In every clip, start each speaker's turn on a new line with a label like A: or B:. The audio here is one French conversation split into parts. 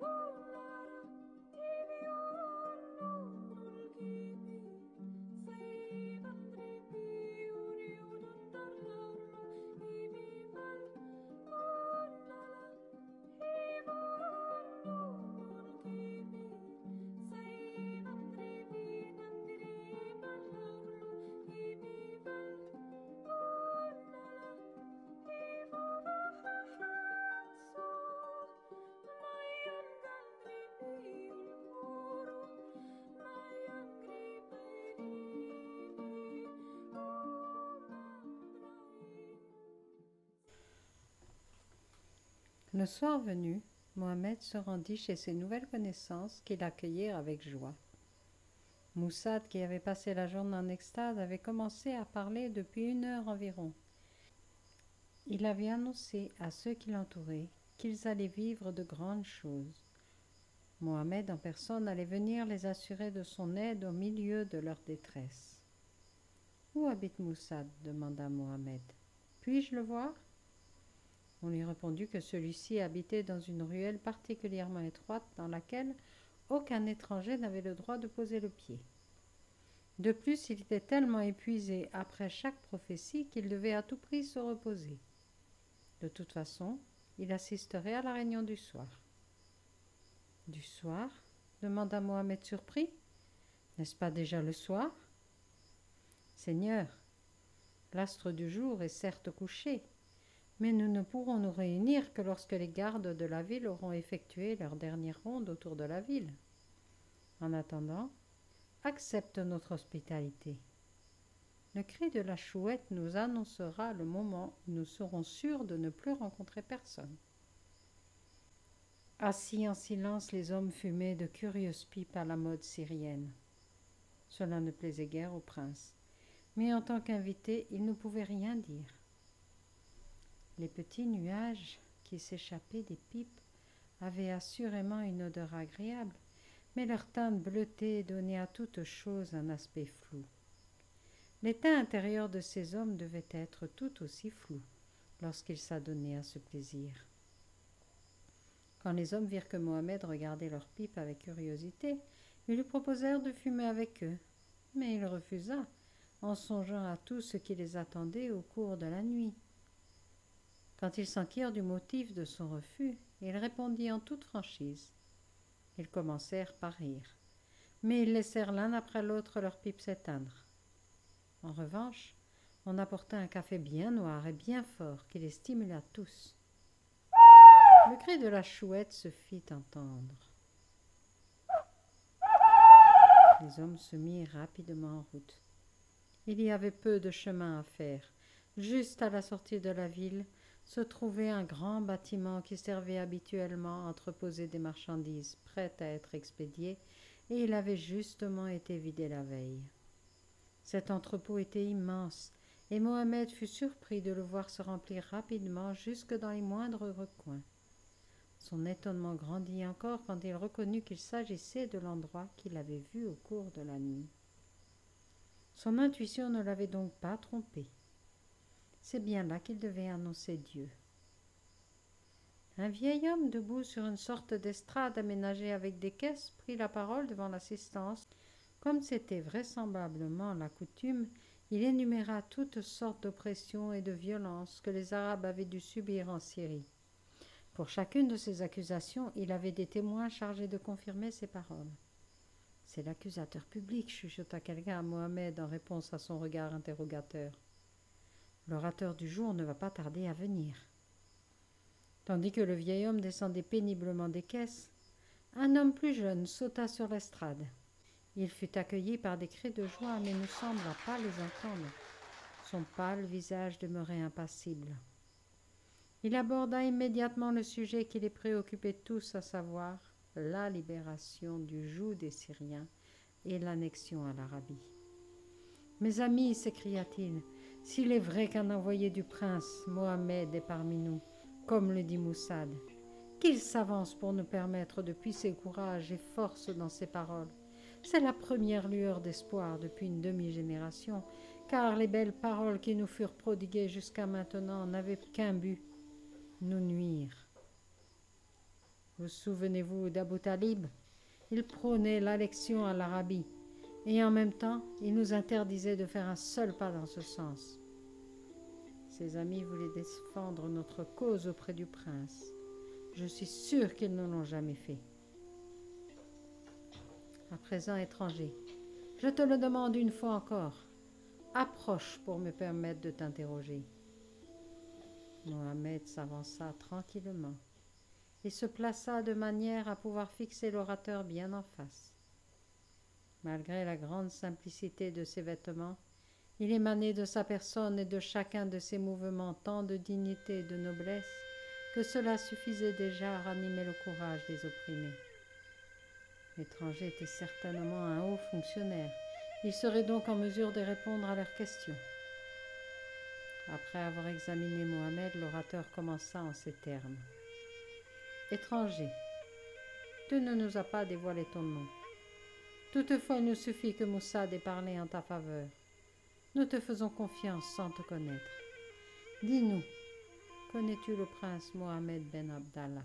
A: Woo! Le soir venu, Mohamed se rendit chez ses nouvelles connaissances qui l'accueillirent avec joie. Moussad, qui avait passé la journée en extase, avait commencé à parler depuis une heure environ. Il avait annoncé à ceux qui l'entouraient qu'ils allaient vivre de grandes choses. Mohamed en personne allait venir les assurer de son aide au milieu de leur détresse. Où habite Moussad? demanda Mohamed. Puis-je le voir? On lui répondit que celui-ci habitait dans une ruelle particulièrement étroite dans laquelle aucun étranger n'avait le droit de poser le pied. De plus, il était tellement épuisé après chaque prophétie qu'il devait à tout prix se reposer. De toute façon, il assisterait à la réunion du soir. Du soir? demanda Mohamed surpris. N'est-ce pas déjà le soir? Seigneur, l'astre du jour est certes couché, mais nous ne pourrons nous réunir que lorsque les gardes de la ville auront effectué leur dernière ronde autour de la ville. En attendant, accepte notre hospitalité. Le cri de la chouette nous annoncera le moment où nous serons sûrs de ne plus rencontrer personne. Assis en silence, les hommes fumaient de curieuses pipes à la mode syrienne. Cela ne plaisait guère au prince, mais en tant qu'invité, il ne pouvait rien dire. Les petits nuages qui s'échappaient des pipes avaient assurément une odeur agréable, mais leur teinte bleutée donnait à toute chose un aspect flou. L'état intérieur de ces hommes devait être tout aussi flou lorsqu'ils s'adonnaient à ce plaisir. Quand les hommes virent que Mohamed regardait leurs pipes avec curiosité, ils lui proposèrent de fumer avec eux, mais il refusa, en songeant à tout ce qui les attendait au cours de la nuit. Quand ils s'enquirent du motif de son refus, il répondit en toute franchise. Ils commencèrent par rire, mais ils laissèrent l'un après l'autre leurs pipes s'éteindre. En revanche, on apporta un café bien noir et bien fort qui les stimula tous. Le cri de la chouette se fit entendre. Les hommes se mirent rapidement en route. Il y avait peu de chemin à faire. Juste à la sortie de la ville se trouvait un grand bâtiment qui servait habituellement à entreposer des marchandises prêtes à être expédiées, et il avait justement été vidé la veille. Cet entrepôt était immense, et Mohamed fut surpris de le voir se remplir rapidement jusque dans les moindres recoins. Son étonnement grandit encore quand il reconnut qu'il s'agissait de l'endroit qu'il avait vu au cours de la nuit. Son intuition ne l'avait donc pas trompé. C'est bien là qu'il devait annoncer Dieu. Un vieil homme debout sur une sorte d'estrade aménagée avec des caisses prit la parole devant l'assistance comme c'était vraisemblablement la coutume, il énuméra toutes sortes d'oppressions et de violences que les Arabes avaient dû subir en Syrie. Pour chacune de ces accusations, il avait des témoins chargés de confirmer ses paroles. C'est l'accusateur public, chuchota quelqu'un à Mohamed en réponse à son regard interrogateur. L'orateur du jour ne va pas tarder à venir. Tandis que le vieil homme descendait péniblement des caisses, un homme plus jeune sauta sur l'estrade. Il fut accueilli par des cris de joie, mais ne sembla pas les entendre. Son pâle visage demeurait impassible. Il aborda immédiatement le sujet qui les préoccupait tous, à savoir la libération du joug des Syriens et l'annexion à l'Arabie. Mes amis, s'écria-t-il, s'il est vrai qu'un envoyé du prince Mohammed est parmi nous, comme le dit Moussad, qu'il s'avance pour nous permettre de puiser courage et force dans ses paroles. C'est la première lueur d'espoir depuis une demi-génération, car les belles paroles qui nous furent prodiguées jusqu'à maintenant n'avaient qu'un but, nous nuire. Vous souvenez-vous d'Abu Talib? Il prônait l'élection à l'Arabie, et en même temps, il nous interdisait de faire un seul pas dans ce sens. Ses amis voulaient défendre notre cause auprès du prince. Je suis sûr qu'ils ne l'ont jamais fait à présent étranger. Je te le demande une fois encore. Approche pour me permettre de t'interroger. Mohamed s'avança tranquillement et se plaça de manière à pouvoir fixer l'orateur bien en face. Malgré la grande simplicité de ses vêtements, il émanait de sa personne et de chacun de ses mouvements tant de dignité et de noblesse que cela suffisait déjà à ranimer le courage des opprimés. L'étranger était certainement un haut fonctionnaire. Il serait donc en mesure de répondre à leurs questions. Après avoir examiné Mohamed, l'orateur commença en ces termes. Étranger, tu ne nous as pas dévoilé ton nom. Toutefois, il nous suffit que Moussad ait parlé en ta faveur. Nous te faisons confiance sans te connaître. Dis-nous, connais-tu le prince Mohamed Ben Abdallah?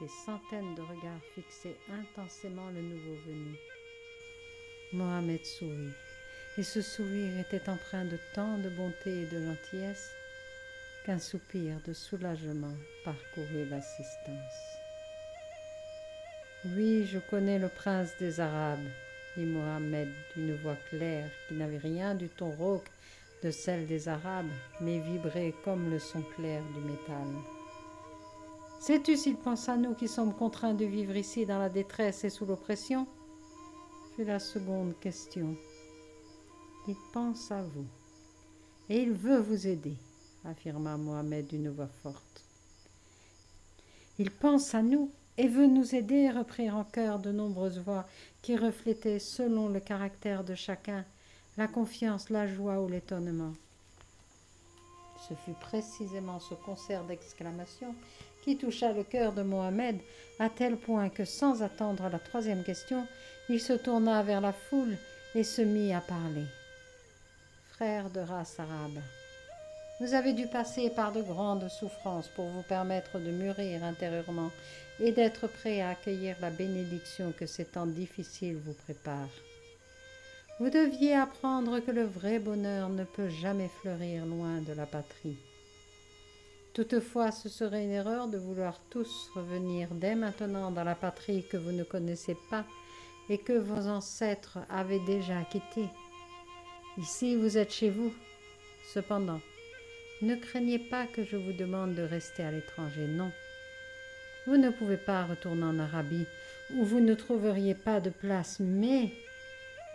A: Des centaines de regards fixaient intensément le nouveau venu. Mohamed sourit, et ce sourire était empreint de tant de bonté et de gentillesse qu'un soupir de soulagement parcourut l'assistance. Oui, je connais le prince des Arabes, dit Mohammed d'une voix claire qui n'avait rien du ton rauque de celle des Arabes, mais vibrait comme le son clair du métal. Sais-tu s'il pense à nous qui sommes contraints de vivre ici dans la détresse et sous l'oppression? Fut la seconde question. Il pense à vous. Et il veut vous aider, affirma Mohamed d'une voix forte. Il pense à nous et veut nous aider, reprirent en chœur de nombreuses voix qui reflétaient, selon le caractère de chacun, la confiance, la joie ou l'étonnement. Ce fut précisément ce concert d'exclamations qui toucha le cœur de Mohamed à tel point que, sans attendre la troisième question, il se tourna vers la foule et se mit à parler. Frères de race arabe, vous avez dû passer par de grandes souffrances pour vous permettre de mûrir intérieurement et d'être prêt à accueillir la bénédiction que ces temps difficiles vous préparent. Vous deviez apprendre que le vrai bonheur ne peut jamais fleurir loin de la patrie. Toutefois, ce serait une erreur de vouloir tous revenir dès maintenant dans la patrie que vous ne connaissez pas et que vos ancêtres avaient déjà quittée. Ici, vous êtes chez vous. Cependant, ne craignez pas que je vous demande de rester à l'étranger, non. Vous ne pouvez pas retourner en Arabie, où vous ne trouveriez pas de place, mais...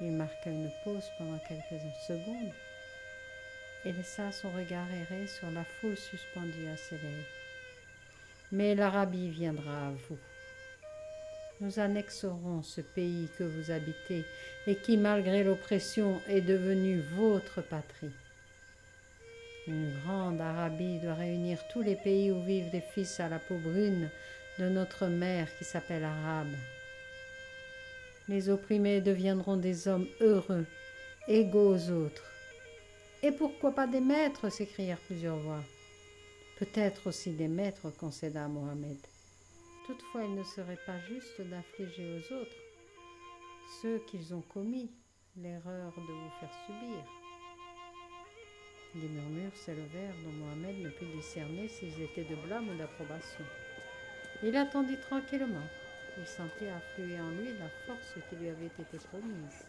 A: Il marqua une pause pendant quelques secondes et laissa son regard errer sur la foule suspendue à ses lèvres. Mais l'Arabie viendra à vous. Nous annexerons ce pays que vous habitez et qui, malgré l'oppression, est devenu votre patrie. Une grande Arabie doit réunir tous les pays où vivent les fils à la peau brune de notre mère qui s'appelle Arabe. Les opprimés deviendront des hommes heureux, égaux aux autres. Et pourquoi pas des maîtres s'écrièrent plusieurs voix. Peut-être aussi des maîtres, concéda Mohamed. Toutefois, il ne serait pas juste d'infliger aux autres ceux qu'ils ont commis l'erreur de vous faire subir. Des murmures s'élevèrent dont Mohamed ne put discerner s'ils étaient de blâme ou d'approbation. Il attendit tranquillement. Il sentait affluer en lui la force qui lui avait été promise.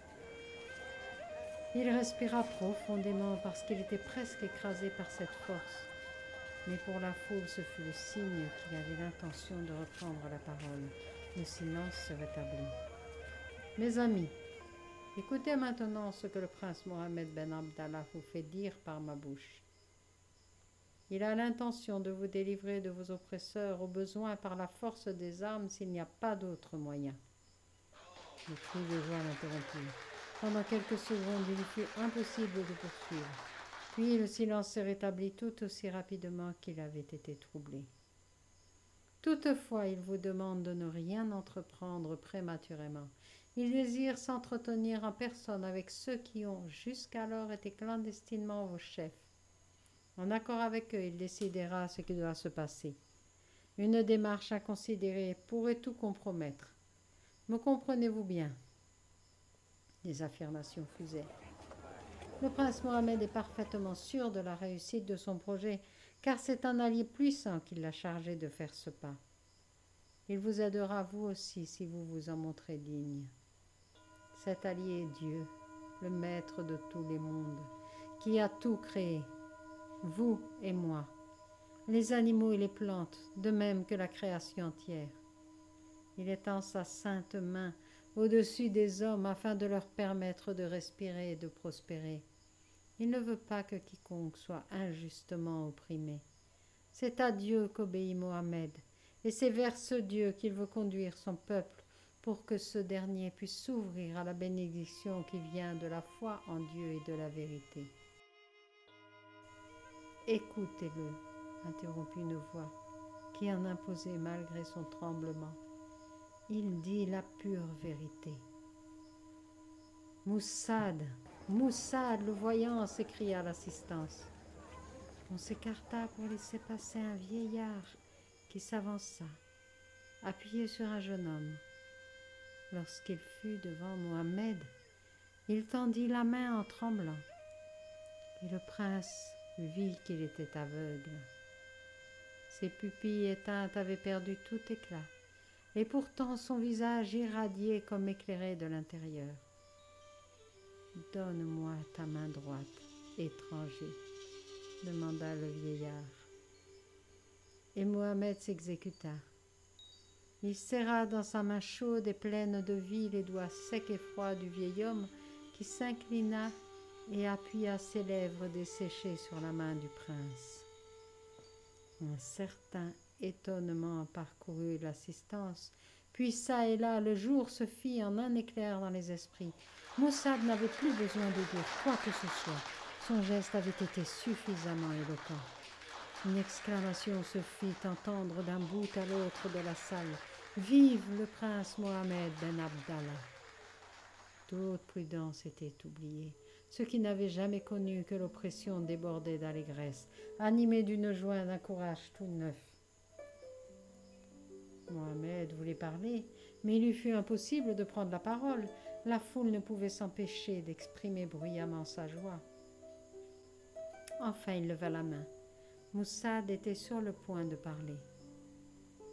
A: Il respira profondément parce qu'il était presque écrasé par cette force. Mais pour la foule, ce fut le signe qu'il avait l'intention de reprendre la parole. Le silence se rétablit. Mes amis, Écoutez maintenant ce que le prince Mohamed Ben Abdallah vous fait dire par ma bouche. Il a l'intention de vous délivrer de vos oppresseurs au besoin par la force des armes s'il n'y a pas d'autre moyen. Le cri de joie l'interrompit. Pendant quelques secondes, il fut impossible de poursuivre. Puis le silence se rétablit tout aussi rapidement qu'il avait été troublé. Toutefois, il vous demande de ne rien entreprendre prématurément il désire s'entretenir en personne avec ceux qui ont jusqu'alors été clandestinement vos chefs. En accord avec eux, il décidera ce qui doit se passer. Une démarche inconsidérée pourrait tout compromettre. Me comprenez-vous bien? Les affirmations fusèrent. Le prince Mohamed est parfaitement sûr de la réussite de son projet, car c'est un allié puissant qui l'a chargé de faire ce pas. Il vous aidera vous aussi si vous vous en montrez digne. Cet allié est Dieu, le maître de tous les mondes, qui a tout créé, vous et moi, les animaux et les plantes, de même que la création entière. Il étend sa sainte main au-dessus des hommes afin de leur permettre de respirer et de prospérer. Il ne veut pas que quiconque soit injustement opprimé. C'est à Dieu qu'obéit Mohammed, et c'est vers ce Dieu qu'il veut conduire son peuple pour que ce dernier puisse s'ouvrir à la bénédiction qui vient de la foi en Dieu et de la vérité. Écoutez-le, interrompit une voix qui en imposait malgré son tremblement. Il dit la pure vérité. Moussad, Moussad, le voyant, s'écria l'assistance. On s'écarta pour laisser passer un vieillard qui s'avança, appuyé sur un jeune homme. Lorsqu'il fut devant Mohammed, il tendit la main en tremblant, et le prince vit qu'il était aveugle. Ses pupilles éteintes avaient perdu tout éclat, et pourtant son visage irradiait comme éclairé de l'intérieur. Donne-moi ta main droite, étranger, demanda le vieillard. Et Mohamed s'exécuta. Il serra dans sa main chaude et pleine de vie les doigts secs et froids du vieil homme qui s'inclina et appuya ses lèvres desséchées sur la main du prince. Un certain étonnement parcourut l'assistance, puis ça et là le jour se fit en un éclair dans les esprits. Moussad n'avait plus besoin de dire quoi que ce soit. Son geste avait été suffisamment éloquent. Une exclamation se fit entendre d'un bout à l'autre de la salle. Vive le prince Mohamed Ben Abdallah. Toute prudence était oubliée ceux qui n'avaient jamais connu que l'oppression débordait d'allégresse, animés d'une joie, d'un courage tout neuf. Mohamed voulait parler, mais il lui fut impossible de prendre la parole. La foule ne pouvait s'empêcher d'exprimer bruyamment sa joie. Enfin, il leva la main. Moussad était sur le point de parler.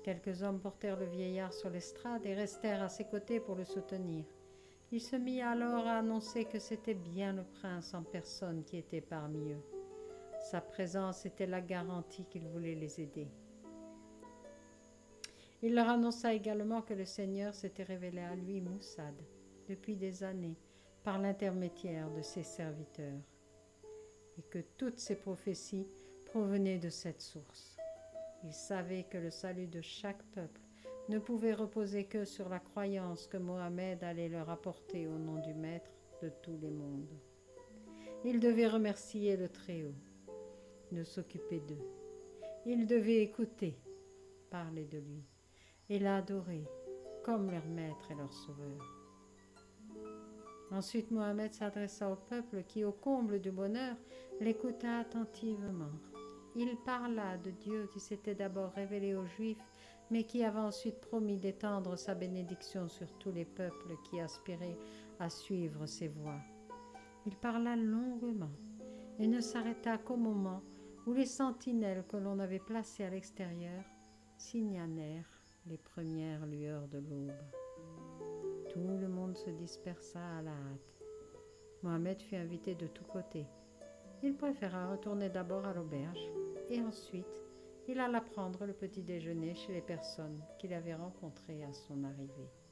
A: Quelques hommes portèrent le vieillard sur l'estrade et restèrent à ses côtés pour le soutenir. Il se mit alors à annoncer que c'était bien le prince en personne qui était parmi eux. Sa présence était la garantie qu'il voulait les aider. Il leur annonça également que le Seigneur s'était révélé à lui, Moussad, depuis des années, par l'intermédiaire de ses serviteurs, et que toutes ces prophéties provenaient de cette source. Il savait que le salut de chaque peuple ne pouvait reposer que sur la croyance que Mohammed allait leur apporter au nom du Maître de tous les mondes. Ils devaient remercier le Très-Haut, de s'occuper d'eux. Ils devaient écouter, parler de lui, et l'adorer comme leur Maître et leur Sauveur. Ensuite Mohammed s'adressa au peuple qui, au comble du bonheur, l'écouta attentivement. Il parla de Dieu qui s'était d'abord révélé aux Juifs mais qui avait ensuite promis d'étendre sa bénédiction sur tous les peuples qui aspiraient à suivre ses voies. Il parla longuement et ne s'arrêta qu'au moment où les sentinelles que l'on avait placées à l'extérieur signalèrent les premières lueurs de l'aube. Se dispersa à la hâte. Mohamed fut invité de tous côtés. Il préféra retourner d'abord à l'auberge et ensuite il alla prendre le petit déjeuner chez les personnes qu'il avait rencontrées à son arrivée.